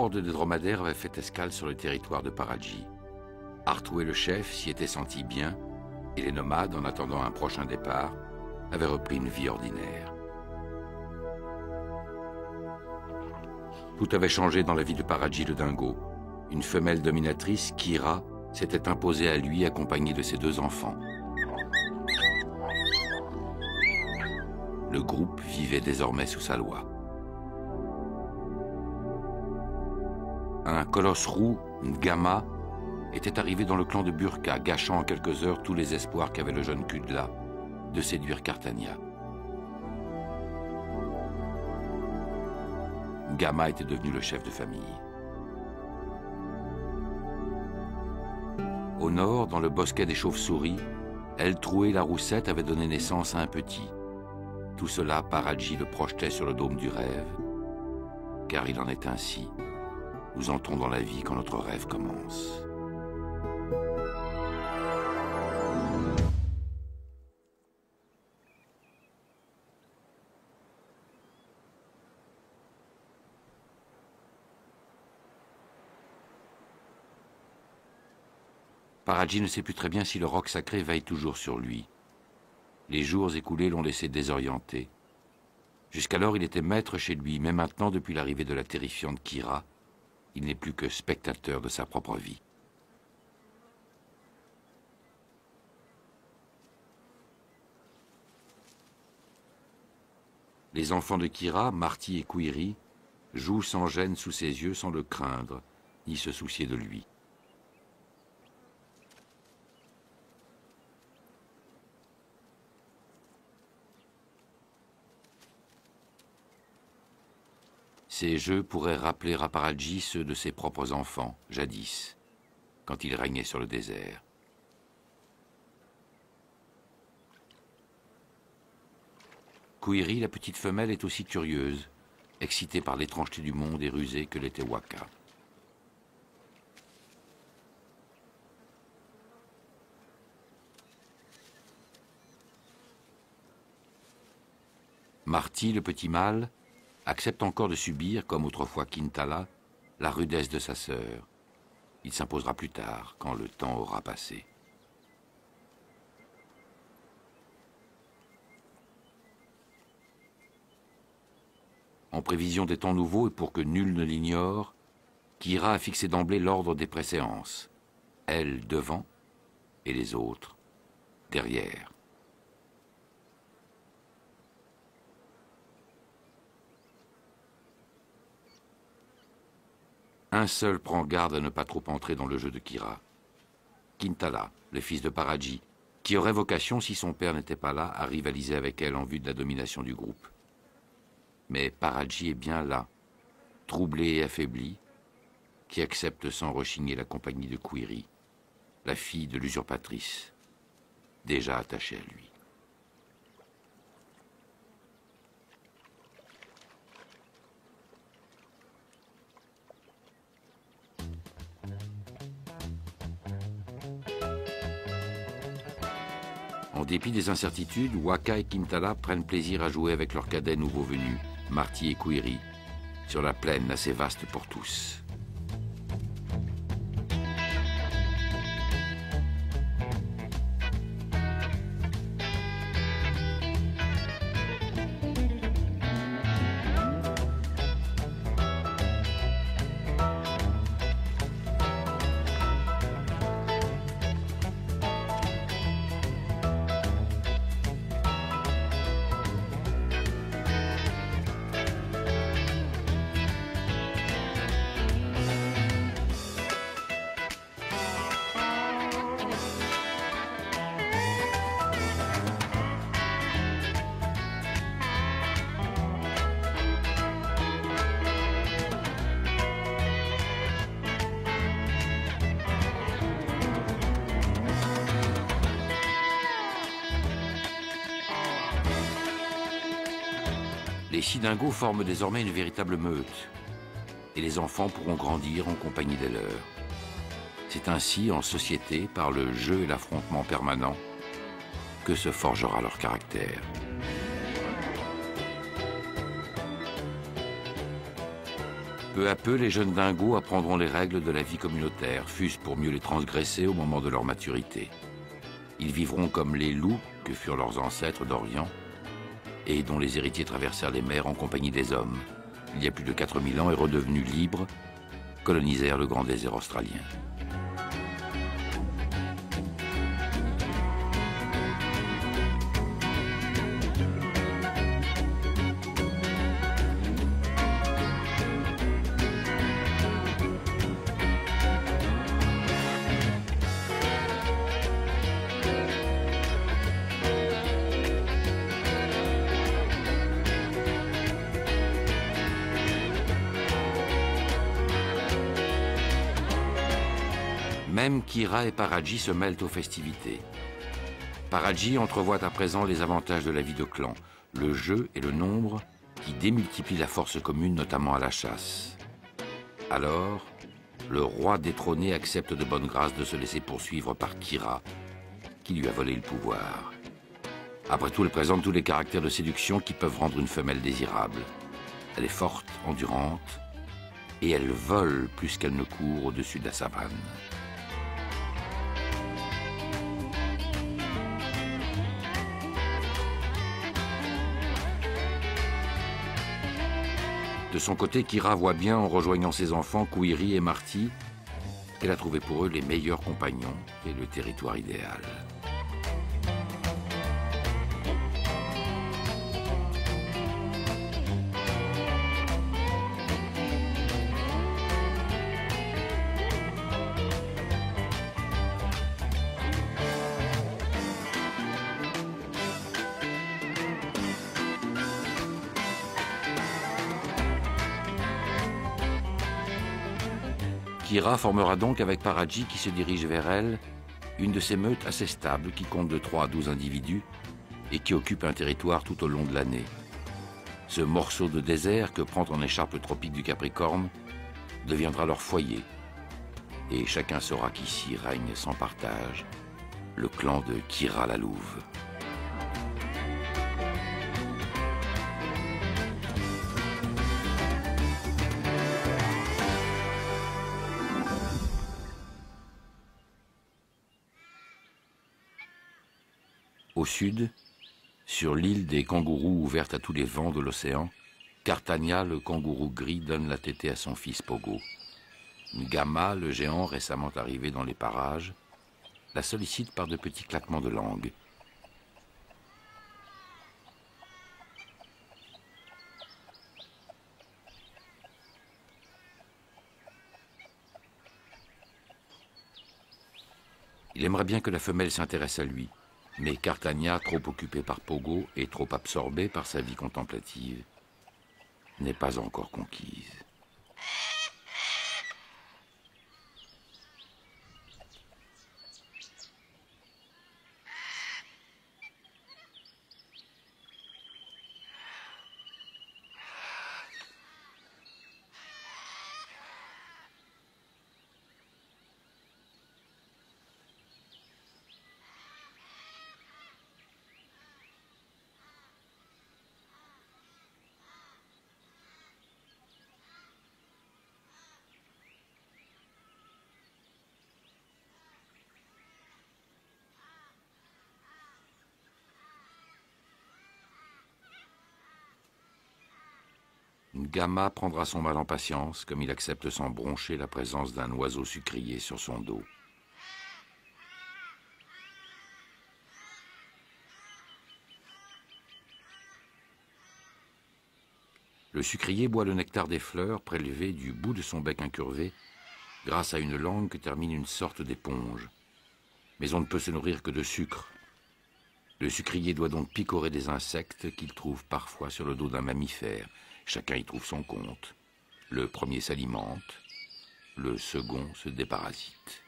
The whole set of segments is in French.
horde de dromadaires avait fait escale sur le territoire de Paraji. Artou et le chef s'y étaient sentis bien, et les nomades, en attendant un prochain départ, avaient repris une vie ordinaire. Tout avait changé dans la vie de Paraji le dingo. Une femelle dominatrice, Kira, s'était imposée à lui accompagnée de ses deux enfants. Le groupe vivait désormais sous sa loi. Un colosse roux, Ngama, était arrivé dans le clan de Burka, gâchant en quelques heures tous les espoirs qu'avait le jeune Kudla de séduire Cartania. Ngama était devenu le chef de famille. Au nord, dans le bosquet des chauves-souris, El Troué la Roussette avait donné naissance à un petit. Tout cela, Paradji le projetait sur le dôme du rêve, car il en est ainsi. Nous entrons dans la vie quand notre rêve commence. Paradji ne sait plus très bien si le roc sacré veille toujours sur lui. Les jours écoulés l'ont laissé désorienté. Jusqu'alors, il était maître chez lui, mais maintenant, depuis l'arrivée de la terrifiante Kira, il n'est plus que spectateur de sa propre vie. Les enfants de Kira, Marty et Quiri, jouent sans gêne sous ses yeux sans le craindre, ni se soucier de lui. Ces jeux pourraient rappeler à Paradji ceux de ses propres enfants, jadis, quand il régnait sur le désert. Kouiri, la petite femelle, est aussi curieuse, excitée par l'étrangeté du monde et rusée que l'était Waka. Marty, le petit mâle, accepte encore de subir, comme autrefois Quintala, la rudesse de sa sœur. Il s'imposera plus tard, quand le temps aura passé. En prévision des temps nouveaux et pour que nul ne l'ignore, Kira a fixé d'emblée l'ordre des préséances. Elle devant et les autres derrière. Un seul prend garde à ne pas trop entrer dans le jeu de Kira. Quintala, le fils de Paraji, qui aurait vocation, si son père n'était pas là, à rivaliser avec elle en vue de la domination du groupe. Mais Paraji est bien là, troublé et affaibli, qui accepte sans rechigner la compagnie de Quiri, la fille de l'usurpatrice, déjà attachée à lui. En dépit des incertitudes, Waka et Quintala prennent plaisir à jouer avec leurs cadets nouveaux venus, Marty et Quiri, sur la plaine assez vaste pour tous. Sidingos forment désormais une véritable meute, et les enfants pourront grandir en compagnie des leurs. C'est ainsi, en société, par le jeu et l'affrontement permanent, que se forgera leur caractère. Peu à peu, les jeunes dingos apprendront les règles de la vie communautaire, fût-ce pour mieux les transgresser au moment de leur maturité. Ils vivront comme les loups que furent leurs ancêtres d'Orient et dont les héritiers traversèrent les mers en compagnie des hommes. Il y a plus de 4000 ans et redevenus libres, colonisèrent le grand désert australien. Kira et Paraji se mêlent aux festivités. Paraji entrevoit à présent les avantages de la vie de clan, le jeu et le nombre qui démultiplient la force commune, notamment à la chasse. Alors, le roi détrôné accepte de bonne grâce de se laisser poursuivre par Kira, qui lui a volé le pouvoir. Après tout, elle présente tous les caractères de séduction qui peuvent rendre une femelle désirable. Elle est forte, endurante, et elle vole plus qu'elle ne court au-dessus de la savane. Son côté, Kira voit bien, en rejoignant ses enfants, Kouiri et Marty, qu'elle a trouvé pour eux les meilleurs compagnons et le territoire idéal. Kira formera donc avec Paraji qui se dirige vers elle une de ces meutes assez stables qui compte de 3 à 12 individus et qui occupe un territoire tout au long de l'année. Ce morceau de désert que prend en écharpe tropique du Capricorne deviendra leur foyer. Et chacun saura qu'ici règne sans partage le clan de Kira la Louve. Au sud, sur l'île des kangourous ouverte à tous les vents de l'océan, Cartania, le kangourou gris, donne la tétée à son fils Pogo. Ngama, le géant récemment arrivé dans les parages, la sollicite par de petits claquements de langue. Il aimerait bien que la femelle s'intéresse à lui, mais Cartania, trop occupé par Pogo et trop absorbé par sa vie contemplative, n'est pas encore conquise. Gamma prendra son mal en patience, comme il accepte sans broncher la présence d'un oiseau sucrier sur son dos. Le sucrier boit le nectar des fleurs prélevé du bout de son bec incurvé grâce à une langue que termine une sorte d'éponge. Mais on ne peut se nourrir que de sucre. Le sucrier doit donc picorer des insectes qu'il trouve parfois sur le dos d'un mammifère, Chacun y trouve son compte. Le premier s'alimente, le second se déparasite.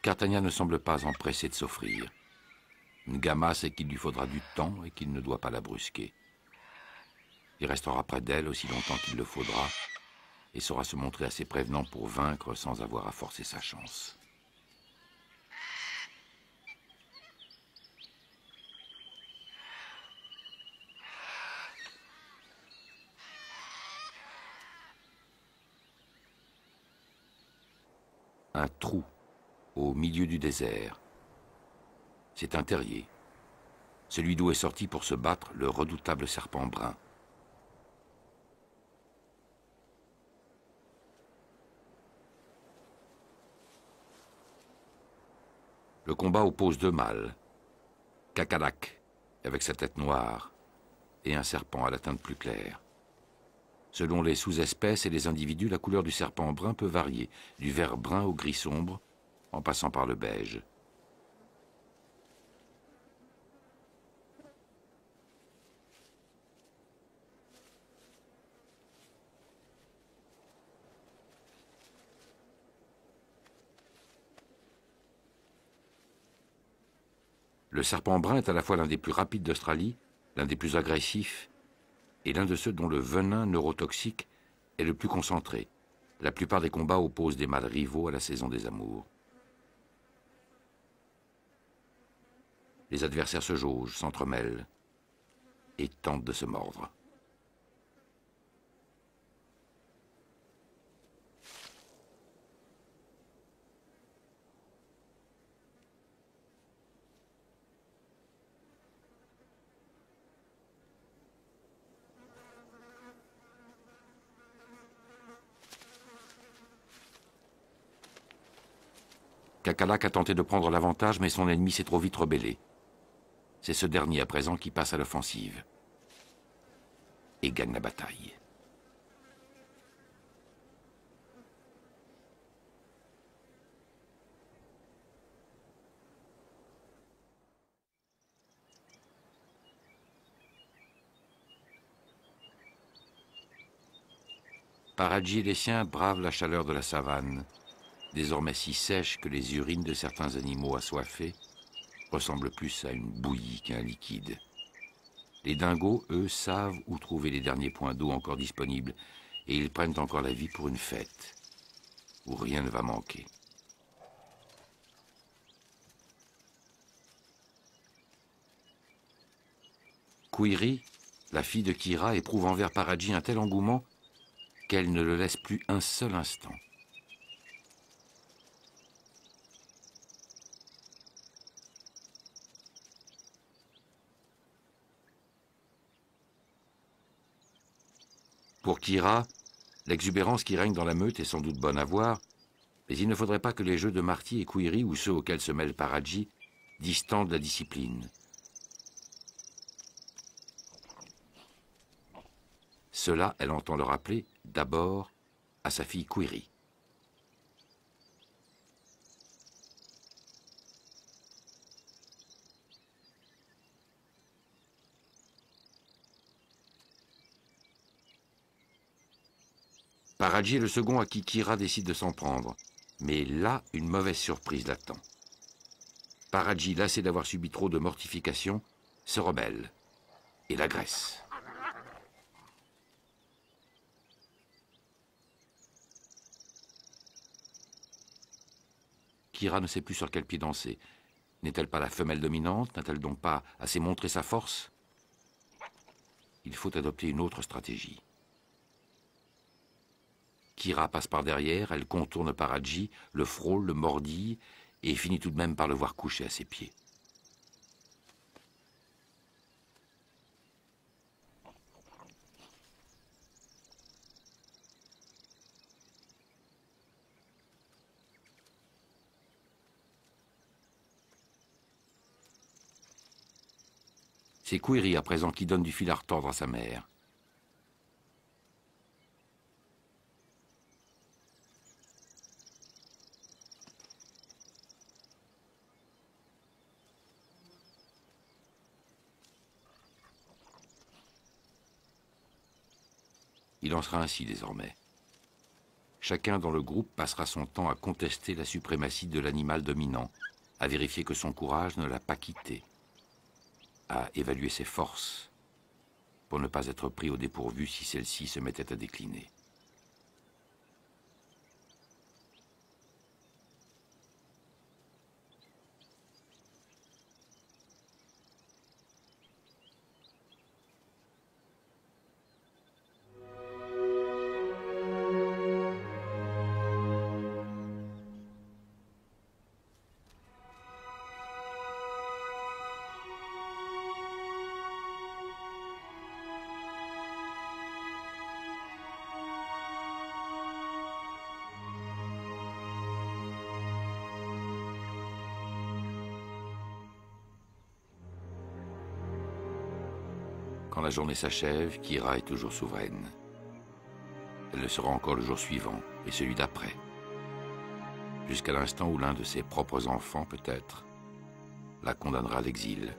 Cartagna ne semble pas empressé de s'offrir. Ngama sait qu'il lui faudra du temps et qu'il ne doit pas la brusquer. Il restera près d'elle aussi longtemps qu'il le faudra et saura se montrer assez prévenant pour vaincre sans avoir à forcer sa chance. Un trou au milieu du désert. C'est un terrier, celui d'où est sorti pour se battre le redoutable serpent brun. Le combat oppose deux mâles. Kakalak, avec sa tête noire, et un serpent à la teinte plus claire. Selon les sous-espèces et les individus, la couleur du serpent brun peut varier, du vert brun au gris sombre, en passant par le beige. Le serpent brun est à la fois l'un des plus rapides d'Australie, l'un des plus agressifs, et l'un de ceux dont le venin neurotoxique est le plus concentré. La plupart des combats opposent des mâles rivaux à la saison des amours. Les adversaires se jaugent, s'entremêlent et tentent de se mordre. Kakalak a tenté de prendre l'avantage, mais son ennemi s'est trop vite rebellé. C'est ce dernier à présent qui passe à l'offensive et gagne la bataille. Paradji et les siens bravent la chaleur de la savane désormais si sèche que les urines de certains animaux assoiffés ressemblent plus à une bouillie qu'à un liquide. Les dingos, eux, savent où trouver les derniers points d'eau encore disponibles, et ils prennent encore la vie pour une fête, où rien ne va manquer. Kouiri, la fille de Kira, éprouve envers Paradji un tel engouement qu'elle ne le laisse plus un seul instant. Pour Kira, l'exubérance qui règne dans la meute est sans doute bonne à voir, mais il ne faudrait pas que les jeux de Marty et Query ou ceux auxquels se mêle Paraji distendent la discipline. Cela, elle entend le rappeler d'abord à sa fille Query. Paradji le second à qui Kira décide de s'en prendre. Mais là, une mauvaise surprise l'attend. Paradji, lassé d'avoir subi trop de mortifications, se rebelle et l'agresse. Kira ne sait plus sur quel pied danser. N'est-elle pas la femelle dominante? N'a-t-elle donc pas assez montré sa force? Il faut adopter une autre stratégie. Kira passe par derrière, elle contourne Paradji, le frôle, le mordille, et finit tout de même par le voir coucher à ses pieds. C'est Query à présent qui donne du fil à retordre à sa mère. Il en sera ainsi désormais. Chacun dans le groupe passera son temps à contester la suprématie de l'animal dominant, à vérifier que son courage ne l'a pas quitté, à évaluer ses forces pour ne pas être pris au dépourvu si celle-ci se mettait à décliner. Journée s'achève, Kira est toujours souveraine. Elle le sera encore le jour suivant et celui d'après. Jusqu'à l'instant où l'un de ses propres enfants, peut-être, la condamnera à l'exil.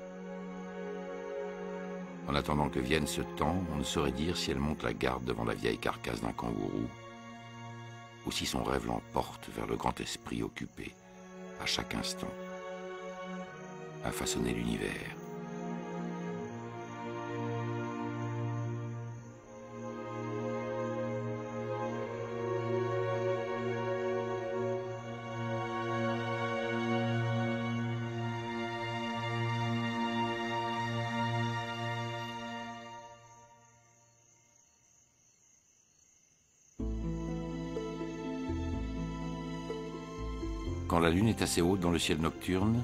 En attendant que vienne ce temps, on ne saurait dire si elle monte la garde devant la vieille carcasse d'un kangourou ou si son rêve l'emporte vers le grand esprit occupé, à chaque instant, à façonner l'univers. Quand la lune est assez haute dans le ciel nocturne,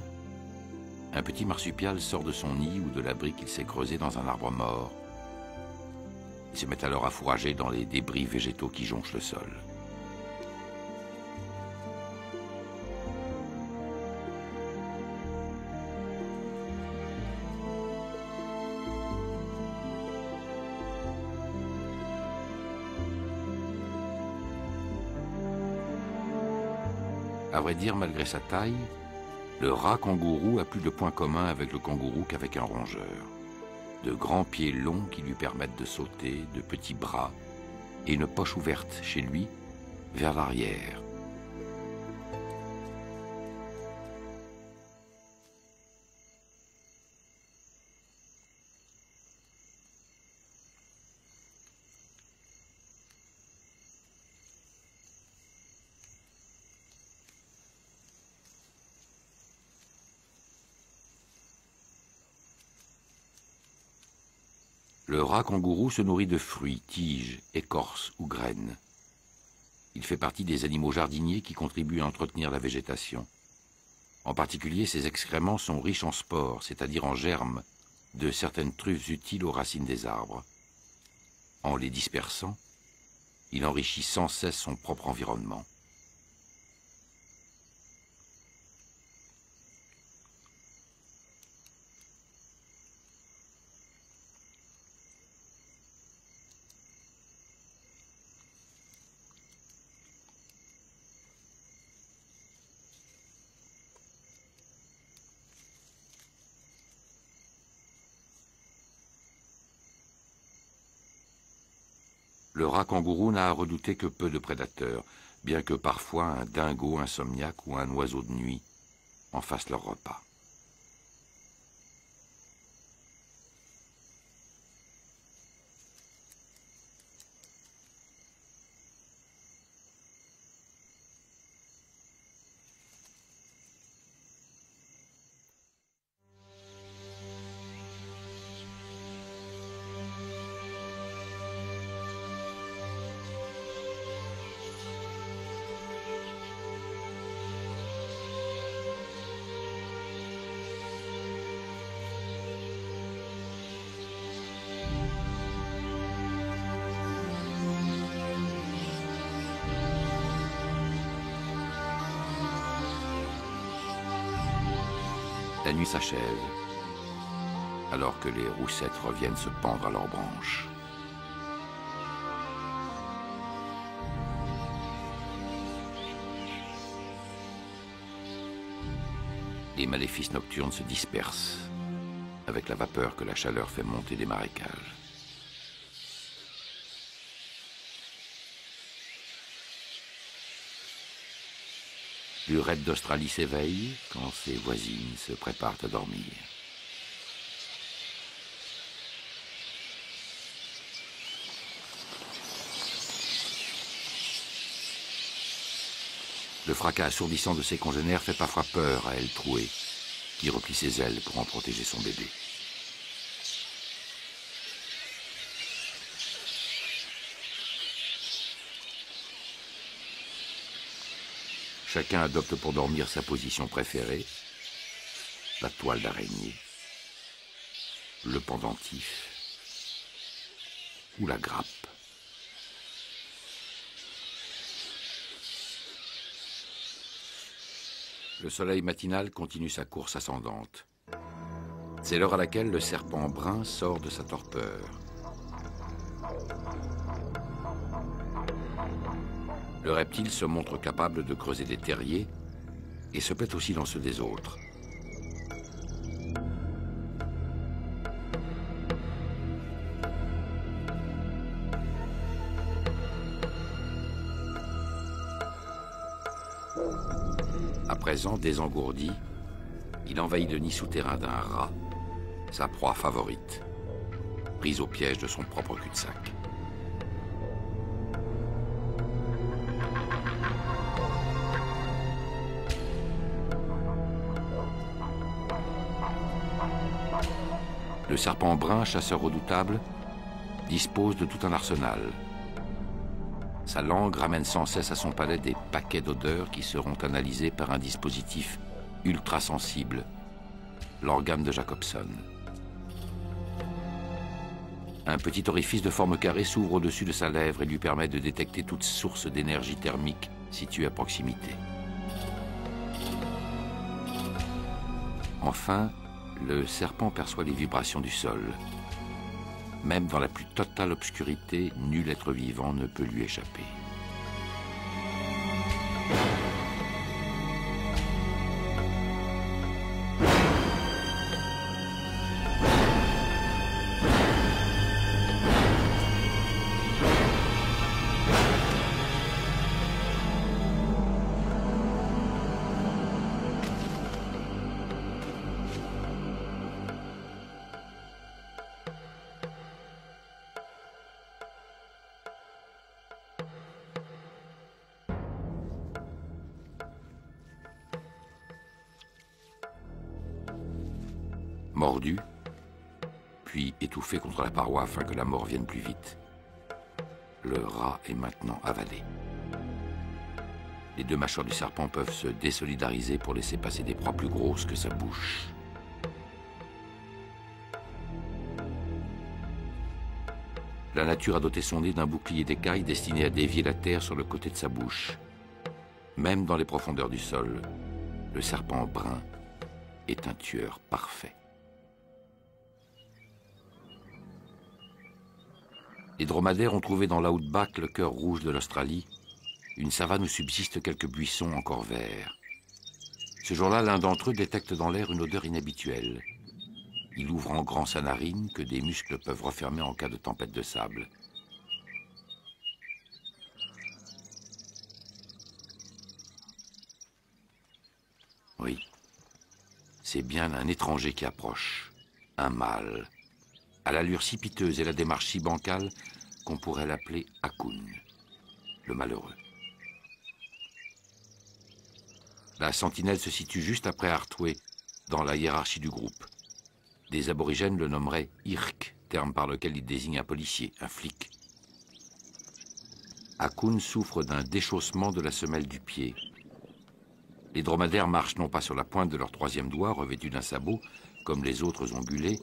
un petit marsupial sort de son nid ou de l'abri qu'il s'est creusé dans un arbre mort. Il se met alors à fourrager dans les débris végétaux qui jonchent le sol. Vrai dire, malgré sa taille, le rat kangourou a plus de points communs avec le kangourou qu'avec un rongeur. De grands pieds longs qui lui permettent de sauter, de petits bras et une poche ouverte chez lui vers l'arrière. Rat kangourou se nourrit de fruits, tiges, écorces ou graines. Il fait partie des animaux jardiniers qui contribuent à entretenir la végétation. En particulier, ses excréments sont riches en spores, c'est-à-dire en germes, de certaines truffes utiles aux racines des arbres. En les dispersant, il enrichit sans cesse son propre environnement. Le rat kangourou n'a à redouter que peu de prédateurs, bien que parfois un dingo insomniaque ou un oiseau de nuit en fassent leur repas. Alors que les roussettes reviennent se pendre à leurs branches. Les maléfices nocturnes se dispersent avec la vapeur que la chaleur fait monter des marécages. L'urette d'Australie s'éveille quand ses voisines se préparent à dormir. Le fracas assourdissant de ses congénères fait parfois peur à elle trouée, qui replie ses ailes pour en protéger son bébé. Chacun adopte pour dormir sa position préférée, la toile d'araignée, le pendentif ou la grappe. Le soleil matinal continue sa course ascendante. C'est l'heure à laquelle le serpent brun sort de sa torpeur. Le reptile se montre capable de creuser des terriers et se plaît au silence des autres. À présent désengourdi, il envahit le nid souterrain d'un rat, sa proie favorite, prise au piège de son propre cul-de-sac. Le serpent brun, chasseur redoutable, dispose de tout un arsenal. Sa langue ramène sans cesse à son palais des paquets d'odeurs qui seront analysés par un dispositif ultra sensible, l'organe de Jacobson. Un petit orifice de forme carrée s'ouvre au-dessus de sa lèvre et lui permet de détecter toute source d'énergie thermique située à proximité. Enfin, le serpent perçoit les vibrations du sol. Même dans la plus totale obscurité, nul être vivant ne peut lui échapper. Mordu, puis étouffé contre la paroi afin que la mort vienne plus vite. Le rat est maintenant avalé. Les deux mâchoires du serpent peuvent se désolidariser pour laisser passer des proies plus grosses que sa bouche. La nature a doté son nez d'un bouclier d'écailles destiné à dévier la terre sur le côté de sa bouche. Même dans les profondeurs du sol, le serpent brun est un tueur parfait. Les dromadaires ont trouvé dans l'outback le cœur rouge de l'Australie, une savane où subsistent quelques buissons encore verts. Ce jour-là, l'un d'entre eux détecte dans l'air une odeur inhabituelle. Il ouvre en grand sa narine que des muscles peuvent refermer en cas de tempête de sable. Oui, c'est bien un étranger qui approche, un mâle, à l'allure si piteuse et la démarche si bancale qu'on pourrait l'appeler Akun, le malheureux. La sentinelle se situe juste après Artway, dans la hiérarchie du groupe. Des aborigènes le nommeraient Irk, terme par lequel il désigne un policier, un flic. Akun souffre d'un déchaussement de la semelle du pied. Les dromadaires marchent non pas sur la pointe de leur troisième doigt, revêtu d'un sabot, comme les autres ongulés,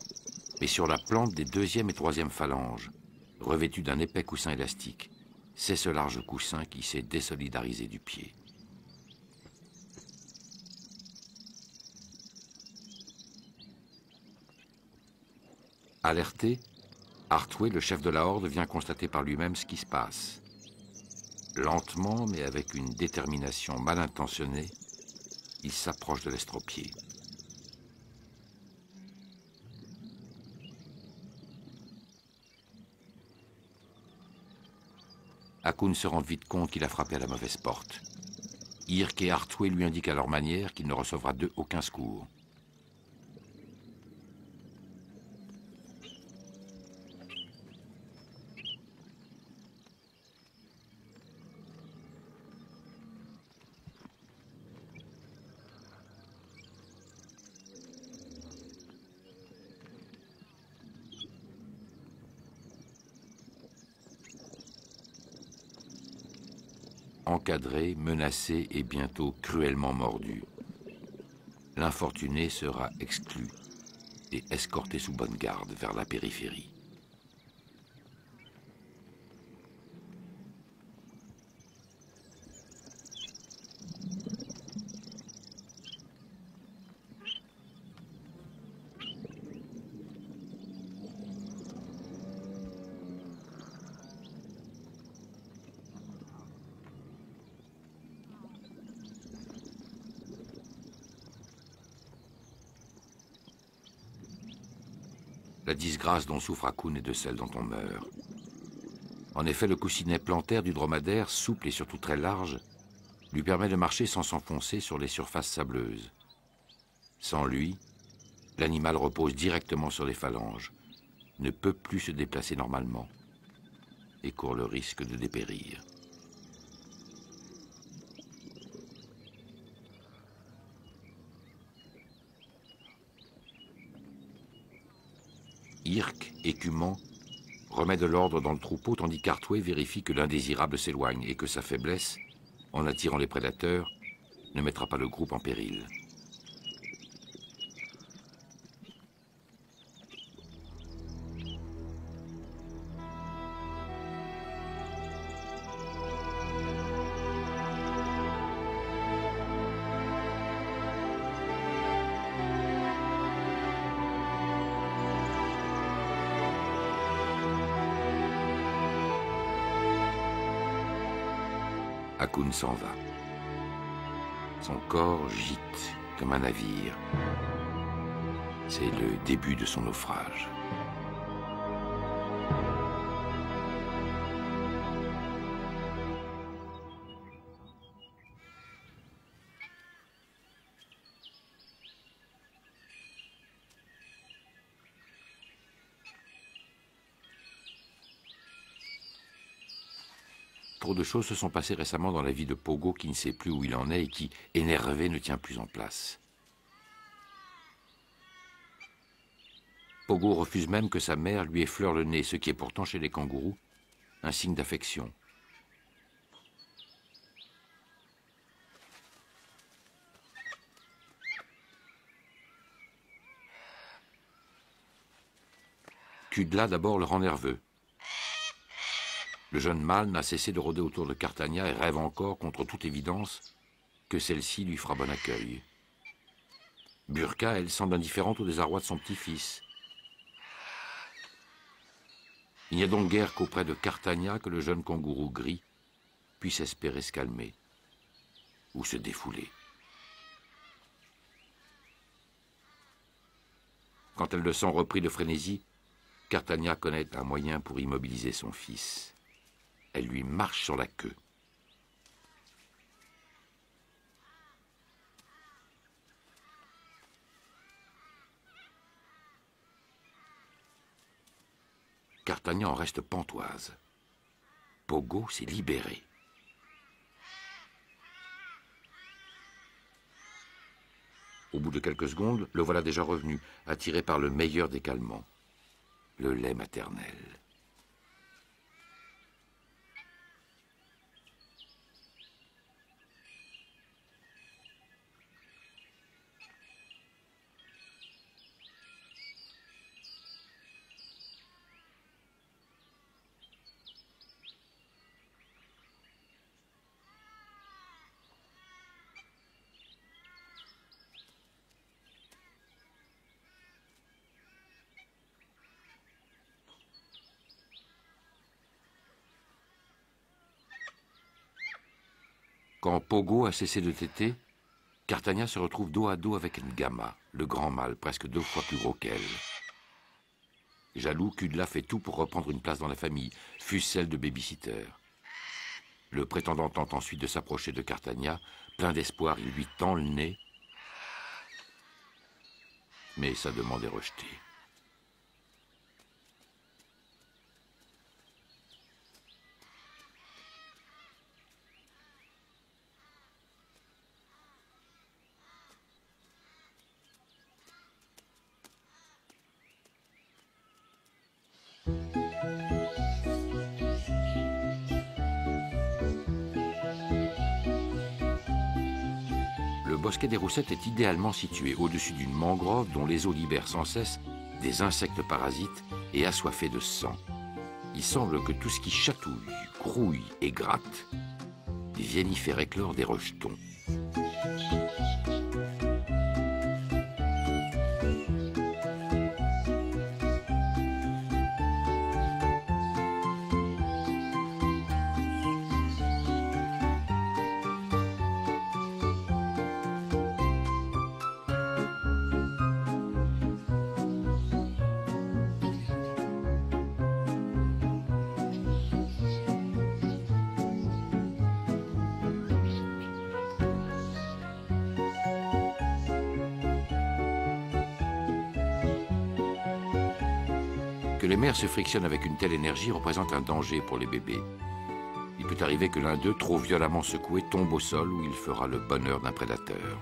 mais sur la plante des deuxième et troisième phalanges, revêtu d'un épais coussin élastique. C'est ce large coussin qui s'est désolidarisé du pied. Alerté, Artway, le chef de la horde, vient constater par lui-même ce qui se passe. Lentement, mais avec une détermination mal intentionnée, il s'approche de l'estropié. Akun se rend vite compte qu'il a frappé à la mauvaise porte. Irk et Artway lui indiquent à leur manière qu'il ne recevra d'eux aucun secours. Menacé et bientôt cruellement mordu. L'infortuné sera exclu et escorté sous bonne garde vers la périphérie. La disgrâce dont souffre Akun est de celle dont on meurt. En effet, le coussinet plantaire du dromadaire, souple et surtout très large, lui permet de marcher sans s'enfoncer sur les surfaces sableuses. Sans lui, l'animal repose directement sur les phalanges, ne peut plus se déplacer normalement et court le risque de dépérir. Irk, écumant, remet de l'ordre dans le troupeau tandis qu'Artway vérifie que l'indésirable s'éloigne et que sa faiblesse, en attirant les prédateurs, ne mettra pas le groupe en péril. S'en va. Son corps gîte comme un navire. C'est le début de son naufrage. Trop de choses se sont passées récemment dans la vie de Pogo qui ne sait plus où il en est et qui, énervé, ne tient plus en place. Pogo refuse même que sa mère lui effleure le nez, ce qui est pourtant chez les kangourous un signe d'affection. Kudla d'abord le rend nerveux. Le jeune mâle n'a cessé de rôder autour de Cartagna et rêve encore, contre toute évidence, que celle-ci lui fera bon accueil. Burka, elle, semble indifférente au désarroi de son petit-fils. Il n'y a donc guère qu'auprès de Cartagna que le jeune kangourou gris puisse espérer se calmer ou se défouler. Quand elle le sent repris de frénésie, Cartagna connaît un moyen pour immobiliser son fils. Elle lui marche sur la queue. Cartagna en reste pantoise. Pogo s'est libéré. Au bout de quelques secondes, le voilà déjà revenu, attiré par le meilleur des calmants, le lait maternel. Quand Pogo a cessé de téter, Cartagna se retrouve dos à dos avec Ngama, le grand mâle, presque deux fois plus gros qu'elle. Jaloux, Kudla fait tout pour reprendre une place dans la famille, fût celle de babysitter. Le prétendant tente ensuite de s'approcher de Cartagna, plein d'espoir, il lui tend le nez, mais sa demande est rejetée. Bosquet des Roussettes est idéalement situé au-dessus d'une mangrove dont les eaux libèrent sans cesse des insectes parasites et assoiffés de sang. Il semble que tout ce qui chatouille, grouille et gratte vienne y faire éclore des rejetons. Se frictionnent avec une telle énergie représente un danger pour les bébés. Il peut arriver que l'un d'eux, trop violemment secoué, tombe au sol où il fera le bonheur d'un prédateur.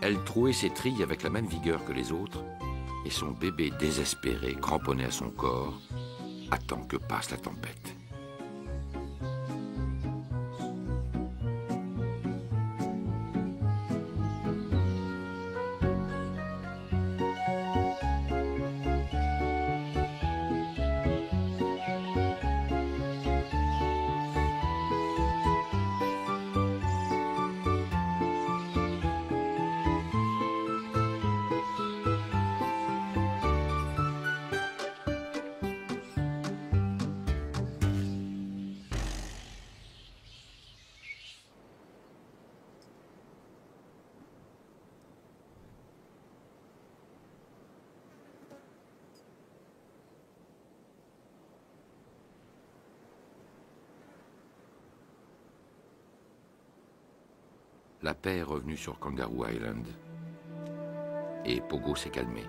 Elle trouait ses trilles avec la même vigueur que les autres, et son bébé désespéré, cramponné à son corps, attend que passe la tempête. Sur Kangaroo Island. Et Pogo s'est calmé.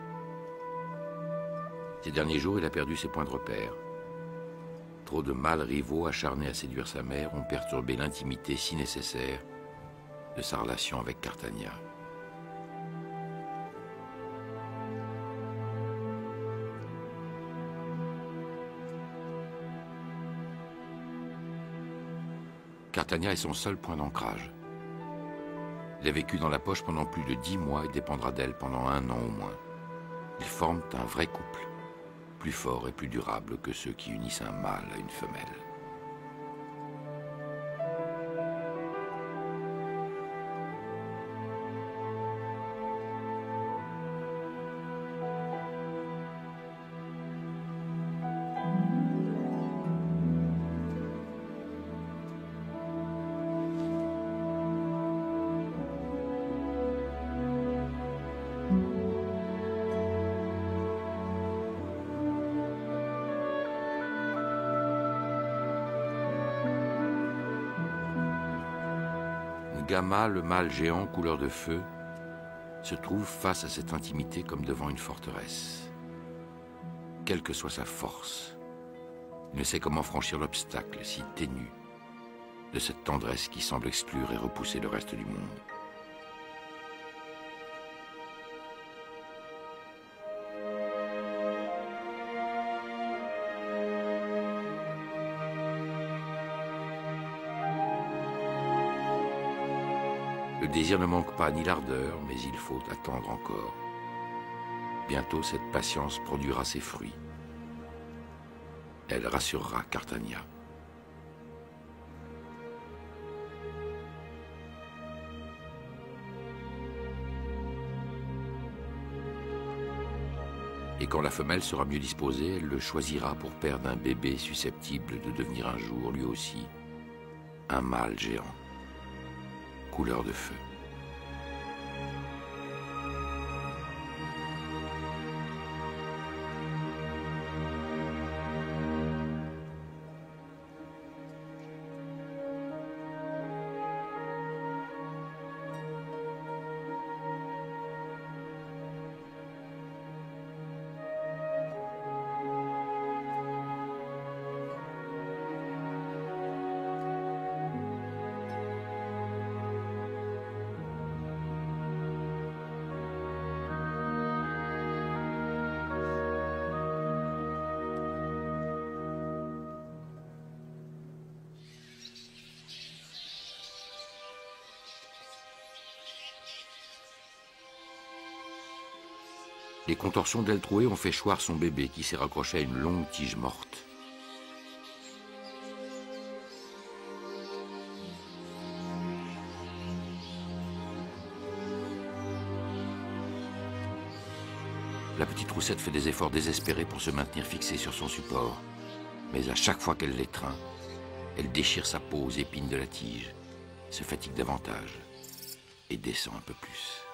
Ces derniers jours, il a perdu ses points de repère. Trop de mâles rivaux acharnés à séduire sa mère ont perturbé l'intimité si nécessaire de sa relation avec Cartania. Cartania est son seul point d'ancrage. Il a vécu dans la poche pendant plus de dix mois et dépendra d'elle pendant un an au moins. Ils forment un vrai couple, plus fort et plus durable que ceux qui unissent un mâle à une femelle. Le mâle géant couleur de feu, se trouve face à cette intimité comme devant une forteresse. Quelle que soit sa force, il ne sait comment franchir l'obstacle si ténu de cette tendresse qui semble exclure et repousser le reste du monde. Désir ne manque pas ni l'ardeur, mais il faut attendre encore. Bientôt cette patience produira ses fruits. Elle rassurera Cartania. Et quand la femelle sera mieux disposée, elle le choisira pour père d'un bébé susceptible de devenir un jour, lui aussi, un mâle géant couleur de feu. Contorsions d'ailes trouées ont fait choir son bébé qui s'est raccroché à une longue tige morte. La petite roussette fait des efforts désespérés pour se maintenir fixée sur son support. Mais à chaque fois qu'elle l'étreint, elle déchire sa peau aux épines de la tige, se fatigue davantage et descend un peu plus.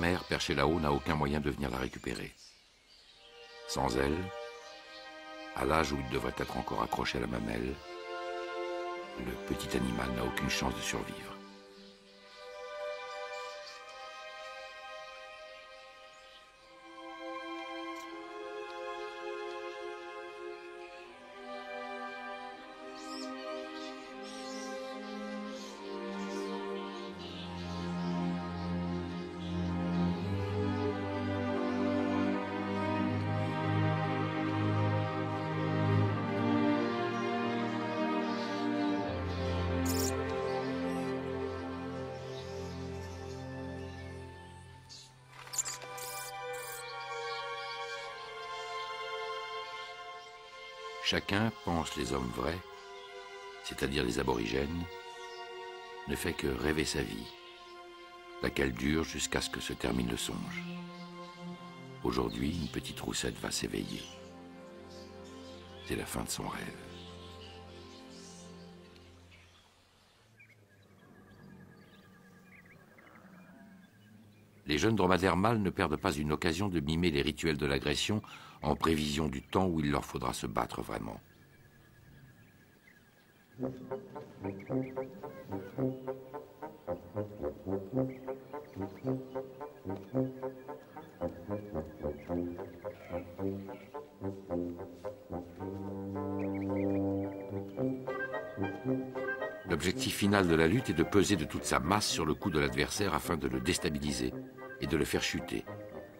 Mère, perchée là-haut, n'a aucun moyen de venir la récupérer. Sans elle, à l'âge où il devrait être encore accroché à la mamelle, le petit animal n'a aucune chance de survivre. Chacun pense les hommes vrais, c'est-à-dire les aborigènes, ne fait que rêver sa vie, laquelle dure jusqu'à ce que se termine le songe. Aujourd'hui, une petite roussette va s'éveiller. C'est la fin de son rêve. Les jeunes dromadaires mâles ne perdent pas une occasion de mimer les rituels de l'agression en prévision du temps où il leur faudra se battre vraiment. L'objectif final de la lutte est de peser de toute sa masse sur le cou de l'adversaire afin de le déstabiliser et de le faire chuter.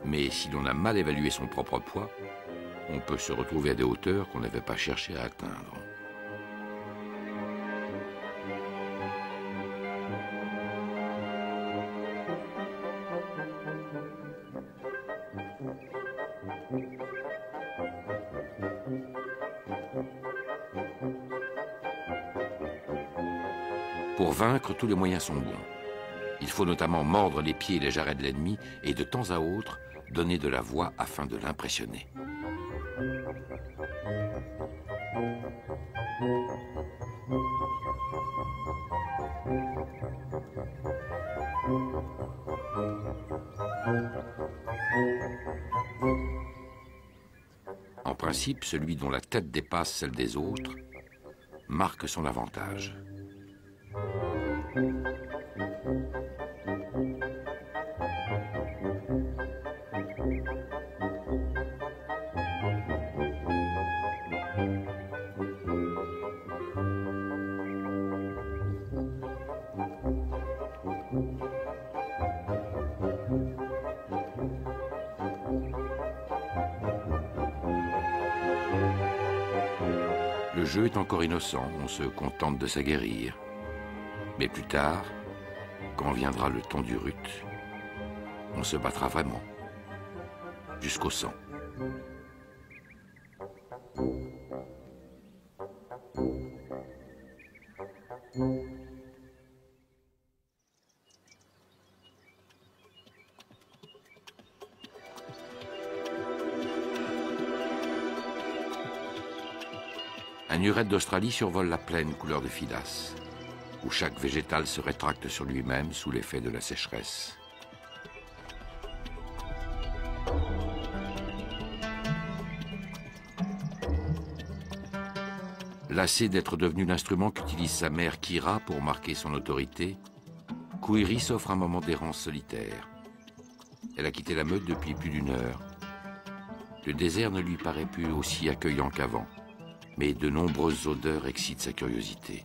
Mais si l'on a mal évalué son propre poids, on peut se retrouver à des hauteurs qu'on n'avait pas cherché à atteindre. Pour vaincre, tous les moyens sont bons. Il faut notamment mordre les pieds et les jarrets de l'ennemi et de temps à autre donner de la voix afin de l'impressionner. En principe, celui dont la tête dépasse celle des autres marque son avantage. Jeu est encore innocent, on se contente de s'aguerrir. Mais plus tard, quand viendra le temps du rut, on se battra vraiment, jusqu'au sang. D'Australie survole la plaine couleur de filasse, où chaque végétal se rétracte sur lui-même sous l'effet de la sécheresse. Lassé d'être devenu l'instrument qu'utilise sa mère Kira pour marquer son autorité, Kouiri s'offre un moment d'errance solitaire. Elle a quitté la meute depuis plus d'une heure. Le désert ne lui paraît plus aussi accueillant qu'avant, mais de nombreuses odeurs excitent sa curiosité.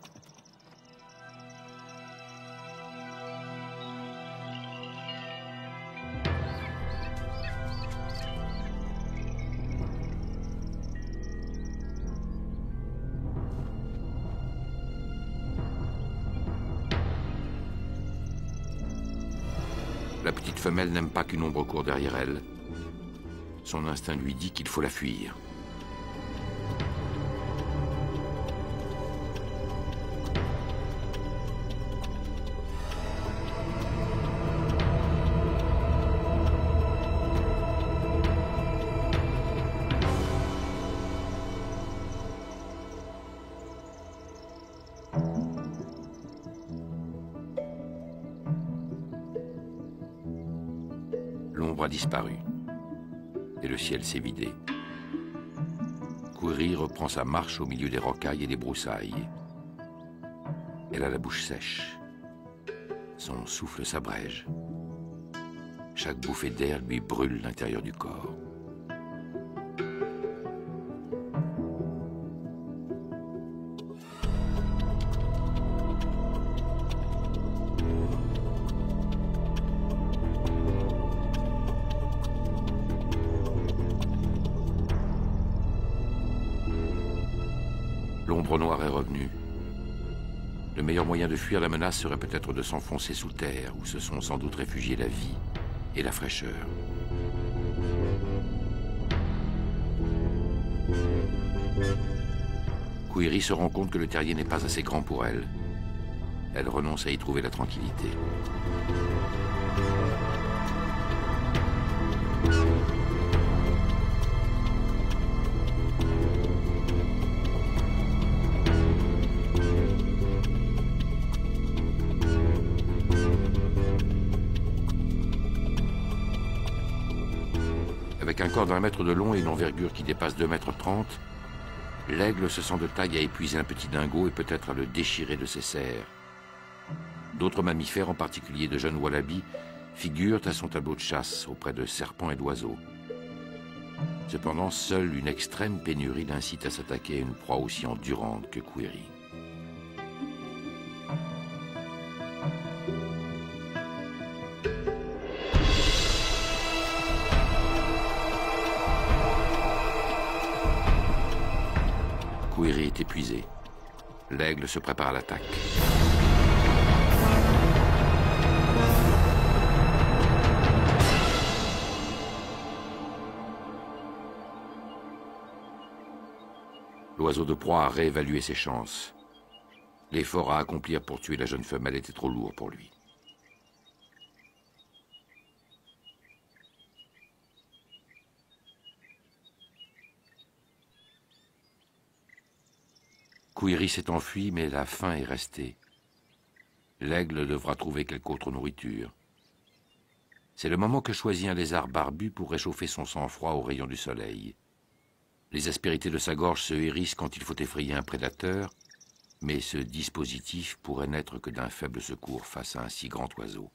La petite femelle n'aime pas qu'une ombre court derrière elle. Son instinct lui dit qu'il faut la fuir. Disparu et le ciel s'est vidé. Query reprend sa marche au milieu des rocailles et des broussailles. Elle a la bouche sèche. Son souffle s'abrège. Chaque bouffée d'air lui brûle l'intérieur du corps. Meilleur moyen de fuir la menace serait peut-être de s'enfoncer sous terre, où se sont sans doute réfugiés la vie et la fraîcheur. Query se rend compte que le terrier n'est pas assez grand pour elle. Elle renonce à y trouver la tranquillité. Avec un corps d'un mètre de long et une envergure qui dépasse 2 mètres 30, l'aigle se sent de taille à épuiser un petit dingo et peut-être à le déchirer de ses serres. D'autres mammifères, en particulier de jeunes wallabies, figurent à son tableau de chasse auprès de serpents et d'oiseaux. Cependant, seule une extrême pénurie l'incite à s'attaquer à une proie aussi endurante que Query. Épuisé. L'aigle se prépare à l'attaque. L'oiseau de proie a réévalué ses chances. L'effort à accomplir pour tuer la jeune femelle était trop lourd pour lui. Query s'est enfui, mais la faim est restée. L'aigle devra trouver quelque autre nourriture. C'est le moment que choisit un lézard barbu pour réchauffer son sang-froid aux rayons du soleil. Les aspérités de sa gorge se hérissent quand il faut effrayer un prédateur, mais ce dispositif pourrait n'être que d'un faible secours face à un si grand oiseau.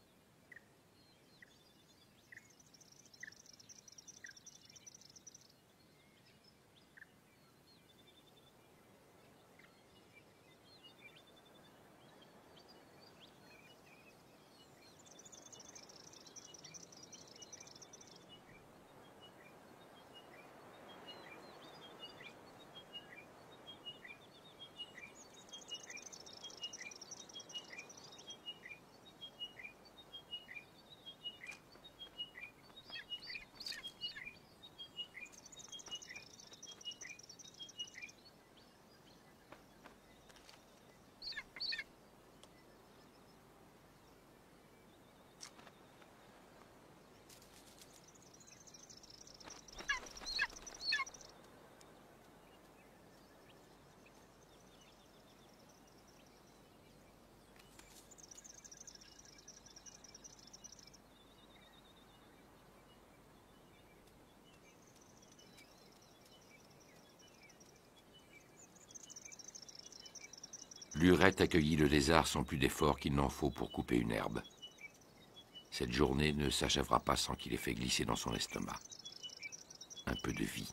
Lurette accueillit le lézard sans plus d'effort qu'il n'en faut pour couper une herbe. Cette journée ne s'achèvera pas sans qu'il ait fait glisser dans son estomac un peu de vie.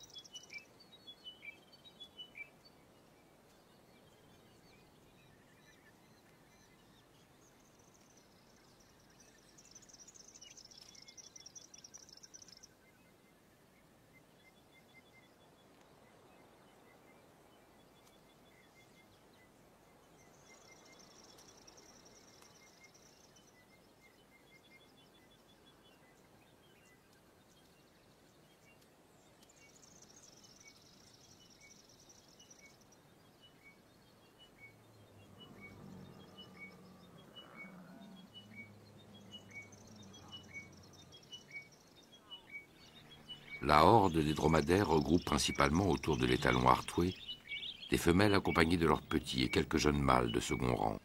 La horde des dromadaires regroupe principalement autour de l'étalon Artoué des femelles accompagnées de leurs petits et quelques jeunes mâles de second rang.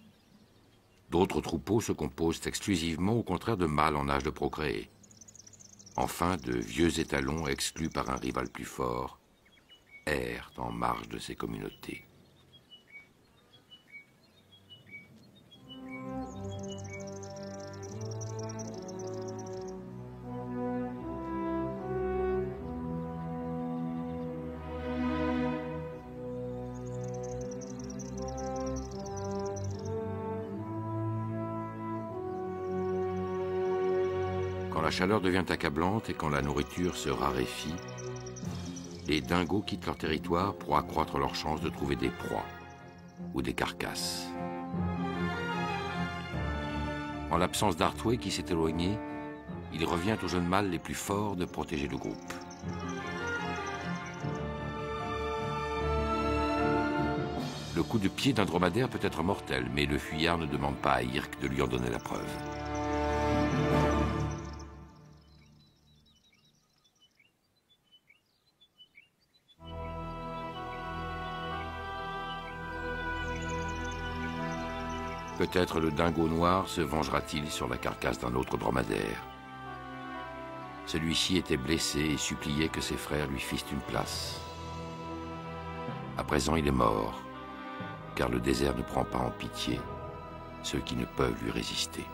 D'autres troupeaux se composent exclusivement au contraire de mâles en âge de procréer. Enfin, de vieux étalons exclus par un rival plus fort errent en marge de ces communautés. Chaleur devient accablante et quand la nourriture se raréfie, les dingos quittent leur territoire pour accroître leurs chances de trouver des proies ou des carcasses. En l'absence d'Artway qui s'est éloigné, il revient aux jeunes mâles les plus forts de protéger le groupe. Le coup de pied d'un dromadaire peut être mortel, mais le fuyard ne demande pas à Irk de lui en donner la preuve. Peut-être le dingo noir se vengera-t-il sur la carcasse d'un autre dromadaire. Celui-ci était blessé et suppliait que ses frères lui fissent une place. À présent, il est mort, car le désert ne prend pas en pitié ceux qui ne peuvent lui résister.